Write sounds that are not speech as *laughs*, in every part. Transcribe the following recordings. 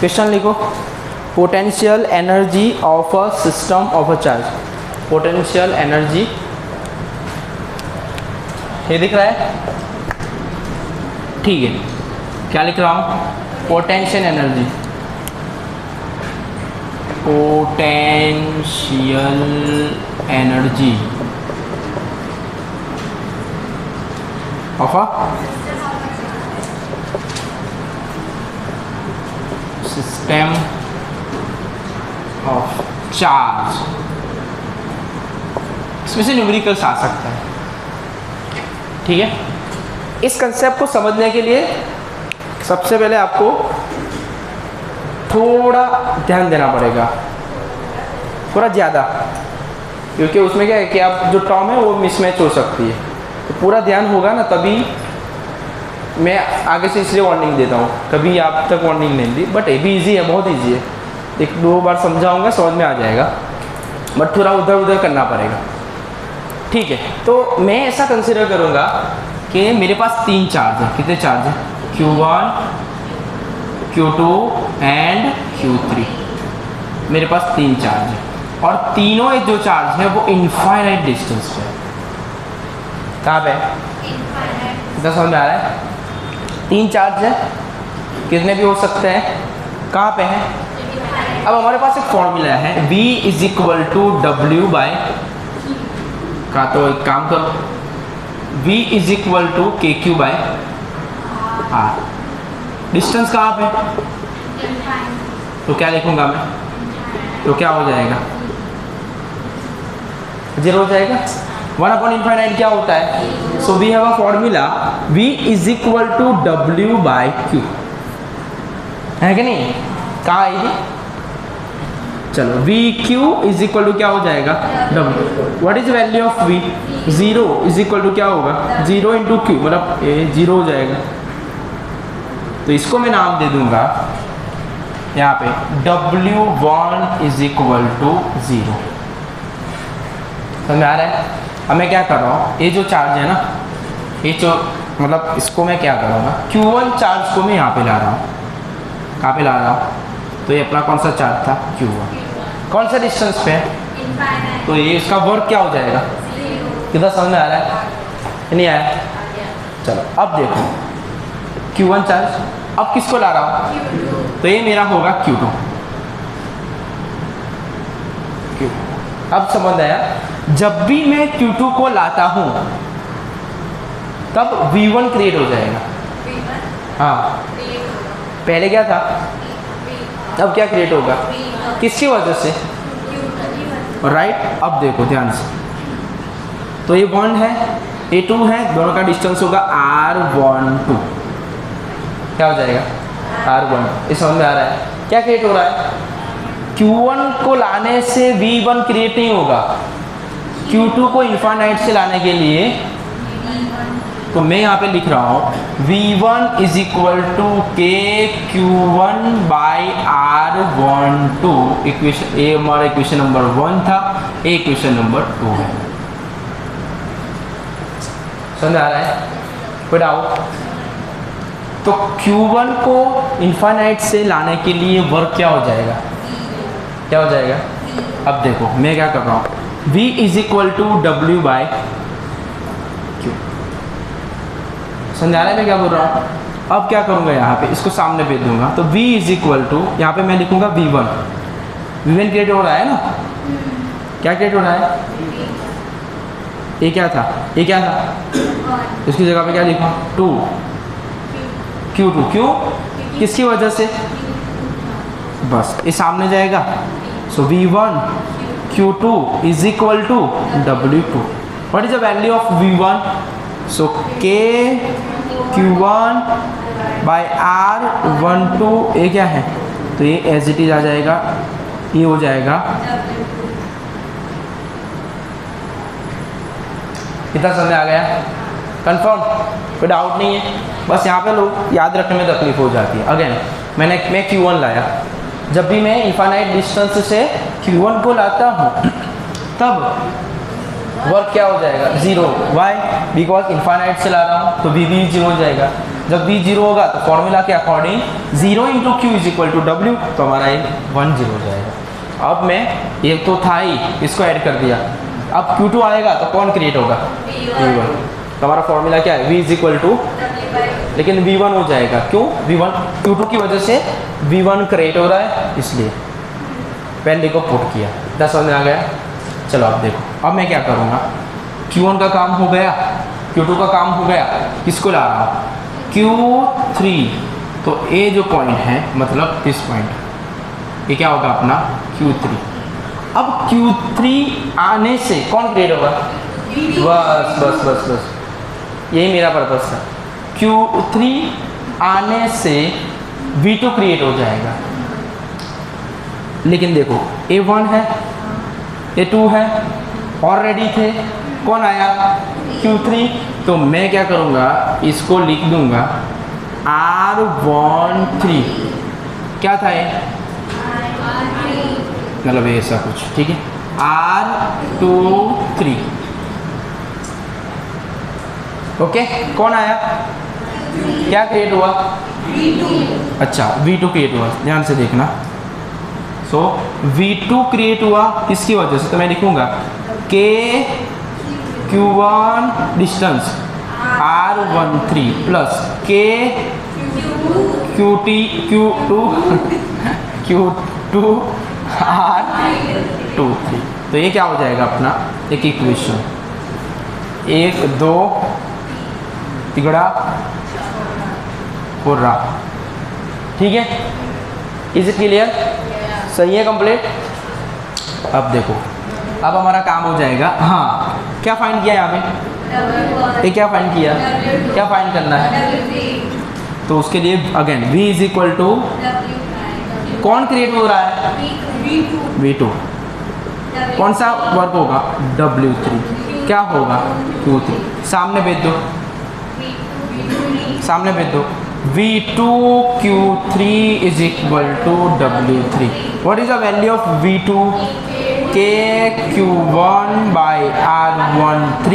Question लिखो। Potential energy of a system of a charge potential energy ये दिख रहा है? ठीक है। क्या लिख रहा हूँ? Potential energy potential energy of a system of charge इसमें से न्यूमेरिकल्स आ सकता है। ठीक है? इस कंसेप्ट को समझने के लिए सबसे पहले आपको थोड़ा ध्यान देना पड़ेगा। थोड़ा ज़्यादा। क्योंकि उसमें क्या है कि आप जो टॉम है वो मिसमैच हो सकती है। तो पूरा ध्यान होगा ना तभी मैं आगे से इसलिए वार्निंग देता हूँ। कभी आप तक वार्निंग नहीं दी बट ये भी ईजी है बहुत ईजी है। एक दो बार समझाऊँगा समझ में आ जाएगा। बट थोड़ा उधर उधर करना पड़ेगा। ठीक है तो मैं ऐसा कंसिडर करूँगा कि मेरे पास तीन चार्ज है। कितने चार्ज है? Q one Q two and Q three मेरे पास तीन चार्ज है। और तीनों एक जो चार्ज है वो इनफाइनाइट डिस्टेंस पे है। कहाँ पे? कितना समझ में आ रहा है? तीन चार्ज है। कितने भी हो सकते हैं। कहाँ पे हैं? अब हमारे पास एक फॉर्मूला है। V is equal to W by का तो एक काम करो। V is equal to K Q by R distance कहाँ पे? तो क्या लिखूँगा मैं? तो क्या हो जाएगा? ज़ीरो हो जाएगा? वन अपॉन इनफाइनाइट क्या होता है? So we have a formula V is equal to W by Q है कि नहीं? कहाँ आएगी चलो V Q is equal to क्या हो जाएगा? W what is value of V zero is equal to क्या होगा? ज़ीरो इंटू क्यू मतलब ए ज़ीरो हो जाएगा. तो इसको मैं नाम दे दूँगा. यहाँ पे W one is equal to zero समझ आ रहा है? अब मैं क्या कर रहा हूँ? ये जो चार्ज है ना ये जो मतलब इसको मैं क्या करूँगा Q1 चार्ज को मैं यहाँ पे ला रहा हूँ। कहाँ पे ला रहा हूँ? तो ये अपना कौन सा चार्ज था? Q1 कौन सा डिस्टेंस पे? है तो ये इसका वर्क क्या हो जाएगा? कितना समझ में आ रहा है? नहीं आया। चलो अब देखो। Q1 चार्ज अब किसको ला रहा हूँ? तो ये मेरा होगा Q2 Q अब समझ आया? जब भी मैं Q2 को लाता हूँ तब V1 क्रिएट हो जाएगा। हाँ। पहले क्या था? अब क्या क्रिएट होगा? किसकी वजह से? राइट अब देखो ध्यान से। तो ये वन है ए टू है दोनों का डिस्टेंस होगा आर वन टू क्या हो जाएगा? आर वन ये समझ में आ रहा है। क्या क्रिएट हो रहा है? Q1 को लाने से V1 क्रिएट नहीं होगा। Q2 को इन्फानाइट से लाने के लिए तो मैं यहाँ पे लिख रहा हूँ V1 one is equal to K Q one by R one two equation ए हमारा इक्वेशन नंबर वन था ए इक्वेशन नंबर टू है। समझ आ रहा है? कोई डाउट तो Q1 को इन्फानाइट से लाने के लिए वर्क क्या हो जाएगा? क्या हो जाएगा? अब देखो, मैं क्या कर रहा हूँ? V is equal to W by Q समझा रहे मैं क्या बोल रहा हूँ? अब क्या करूँगा यहाँ पे? इसको सामने भेज दूँगा। तो V इज़ इक्वल टू यहाँ पे मैं लिखूँगा V1 one we one create हो रहा है ना? क्या क्रिएट हो रहा है? ये क्या था? ये क्या था? इसकी जगह पे क्या लिखूँ? टू क्यू टू क्यों किसकी वजह से? बस, ये सामने जाएगा। So V one Q two is equal to W two what is the value of V one so K Q one by R one two ये क्या है? तो ये एज इट इज़ आ जाएगा, ये हो जाएगा कितना समय आ गया? कंफर्म कोई डाउट नहीं है? बस यहाँ पे लोग याद रखने में तकलीफ़ हो जाती है। अगेन मैंने, मैं Q1 लाया। जब भी मैं इन्फानाइट डिस्टेंस से Q1 को लाता हूँ, तब वर्क क्या हो जाएगा? ज़ीरो वाई बिकॉज़ इन्फानाइट से ला रहा हूँ तो वी भी ज़ीरो हो जाएगा। जब वी ज़ीरो होगा तो फॉर्मूला के according zero into Q is equal to W तो हमारा ये वन ज़ीरो हो जाएगा। अब मैं, ये तो था ही, इसको ऐड कर दिया। अब Q2 आएगा तो कौन क्रिएट होगा? V1 तो हमारा फॉर्मूला क्या है? वी इज़ इक्वल टू लेकिन V1 हो जाएगा। क्यों? V1 Q2 की वजह से V1 क्रिएट हो रहा है, इसलिए। पहले को पुट किया। दस समझ आ गया। चलो, अब देखो। अब मैं क्या करूँगा? Q1 का काम हो गया। Q2 का काम हो गया। किसको ला रहा हूँ? Q3 तो ये जो पॉइंट है मतलब दिस पॉइंट ये क्या होगा अपना? Q3 अब Q3 आने से कौन क्रिएट होगा? बस बस बस बस। यही मेरा पर्पस था Q3 आने से V2 क्रिएट हो जाएगा। लेकिन देखो ए वन है ए टू है ऑलरेडी थे, कौन आया? Q3 तो मैं क्या करूँगा? इसको लिख दूँगा। आर वन थ्री क्या था ये? मतलब ऐसा कुछ, ठीक है? आर टू थ्री ओके कौन आया? क्या क्रिएट हुआ? अच्छा V2 क्रिएट हुआ। ध्यान से देखना। सो so, V2 क्रिएट हुआ इसकी वजह से? तो मैं लिखूँगा। K Q1 distance R one three plus K Q T Q two *laughs* Q two R two three तो ये क्या हो जाएगा अपना? एक इक्वेशन एक दो तिगड़ा हुर्रा ठीक है? इज़ इट क्लियर सही है कंप्लीट अब देखो। अब हमारा काम हो जाएगा। हाँ। क्या फाइंड किया यहाँ पे? ये क्या फाइंड किया? क्या फाइंड करना है? तो उसके लिए again v is equal to कौन क्रिएट हो रहा है? V2 कौन सा वर्क होगा? W3 क्या होगा? Q3 सामने भेज दो। सामने भेज दो। V2 Q3 is equal to W3. What is the value of V2? K Q1 by R13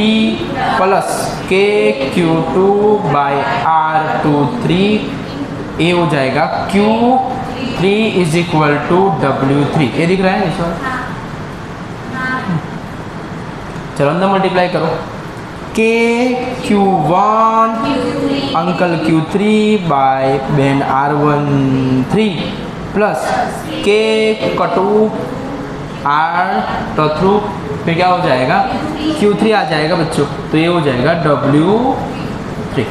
plus K Q2 by R23 ये हो जाएगा Q3 is equal to W3. ये दिख रहा है चलो अंदर मल्टीप्लाई करो के क्यू वन अंकल Q three by Ben r one three plus k Q two r टथ्रू फिर क्या हो जाएगा? क्यू थ्री आ जाएगा बच्चों। तो ये हो जाएगा W three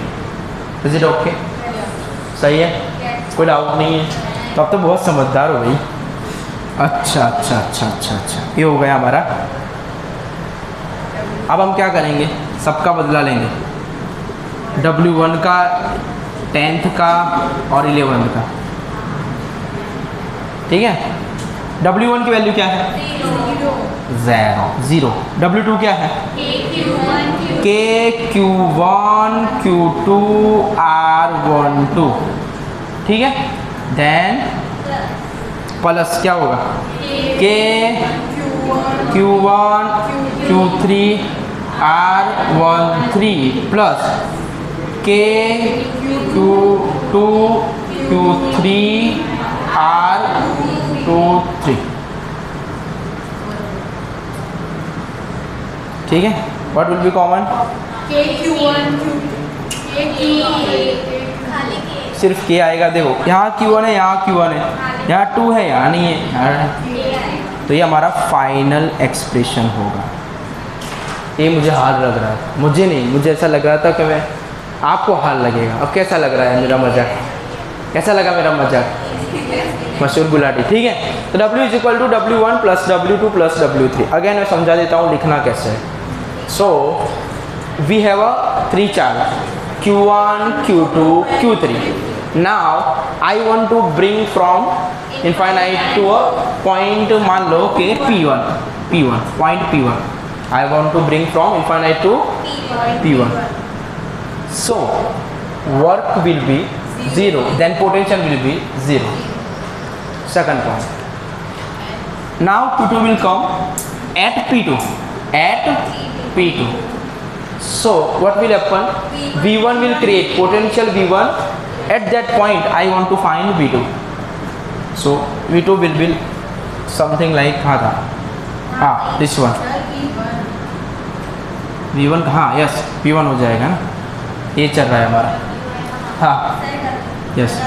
is it okay सही है? कोई डाउट नहीं है। तो अब तो बहुत समझदार हो गई अच्छा अच्छा अच्छा अच्छा अच्छा। ये हो गया हमारा। अब हम क्या करेंगे? सबका बदला लेंगे। W1 का टेंथ का और इलेवन का। ठीक है? W1 की वैल्यू क्या है? ज़ीरो ज़ीरो W2 क्या है? K Q one Q two r one two ठीक है? देन प्लस क्या होगा? K Q one Q three r one three plus k Q two Q three r two three ठीक है? व्हाट विल बी कॉमन सिर्फ़ के आएगा, देखो, यहाँ क्यू वन है, यहाँ क्यू वन है। यहाँ टू है, यहाँ नहीं है, यहाँ तो ये हमारा फाइनल एक्सप्रेशन होगा। ये मुझे हार लग रहा है। मुझे नहीं मुझे ऐसा लग रहा था कि मैं आपको हार लगेगा। अब कैसा लग रहा है मेरा मज़ाक? कैसा लगा मेरा मज़ाक? मशहूर गुलाटी ठीक है? तो W is equal to W one plus W two plus W three again मैं समझा देता हूँ लिखना कैसे है। So we have a three charge Q1, Q2, Q3. Now I want to bring from infinite to a point मान लो कि P1, P1, point P1. I want to bring from infinite to P1. So work will be 0 then potential will be 0. Second point. Now P2 will come at P2 at P2. So what will happen? V1 will create potential V1. At that point, I want to find V2. So V2 will be something like Ah, this one. V1 हाँ yes v1 हो जाएगा ना। ये चल रहा है हमारा। हाँ। यस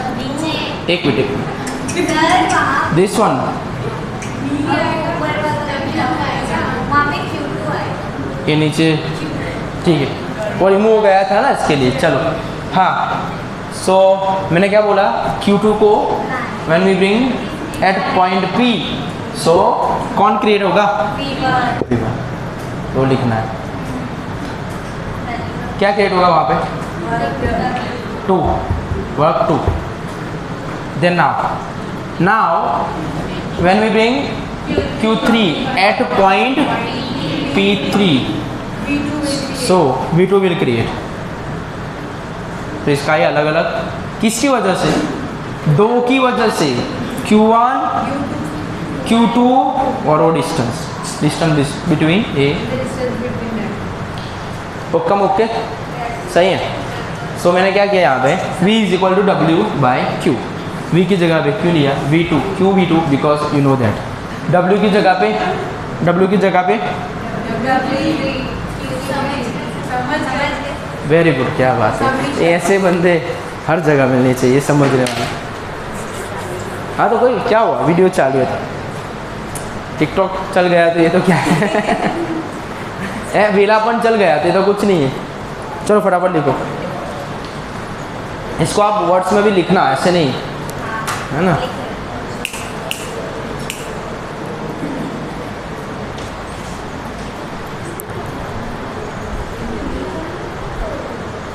एक मिनट एक मिनट। दिस वन ये नीचे। ठीक है। वो रिमूव हो गया था ना इसके लिए। चलो। हाँ। सो so, मैंने क्या बोला? Q2 को when we bring at point P so so, कौन क्रिएट होगा? तो लिखना है। क्या क्रिएट होगा वहाँ पे? To work to then now now when we bring Q three at point P three so we to will create तो इसका ये अलग अलग किसकी वजह से? दो की वजह से। Q1 Q2 और वो डिस्टेंस डिस्टेंस बिटवीन ए ओकम ओके? सही है। सो so, मैंने क्या किया यहाँ पे? V is equal to W by Q V की जगह पे क्यों लिया V2 क्यों V2 because you know that W की जगह पे? W की जगह पे? वेरी गुड क्या बात है। ऐसे बंदे हर जगह मिलने चाहिए समझने वाला। हाँ तो कोई क्या हुआ? वीडियो चालू है टिकटॉक चल गया तो ये तो क्या है? *laughs* *laughs* ए वेलापन चल गया तो कुछ नहीं है। चलो फटाफट लिखो। इसको आप वर्ड्स में भी लिखना, ऐसे नहीं। है ना?